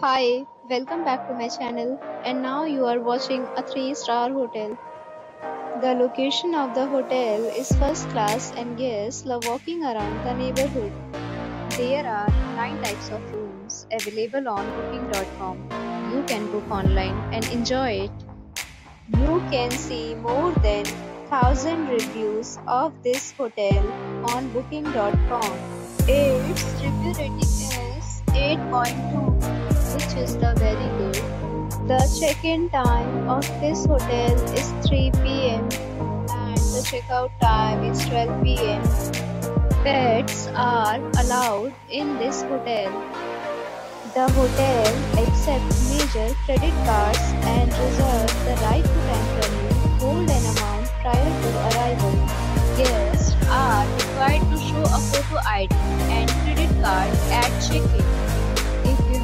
Hi, welcome back to my channel and now you are watching a 3-star hotel. The location of the hotel is first class and guests love walking around the neighborhood. There are 9 types of rooms available on booking.com. You can book online and enjoy it. You can see more than 1000 reviews of this hotel on booking.com. Its review rating is 8.2 is the very good. The check-in time of this hotel is 3 pm and the checkout time is 12 pm. Pets are allowed in this hotel. The hotel accepts major credit cards and reserves the right to temporarily hold an amount prior to arrival. Guests are required to show a photo ID and credit card at check-in have already